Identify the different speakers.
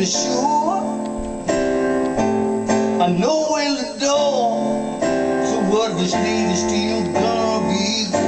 Speaker 1: be sure. I know in the door So what this need is still gonna be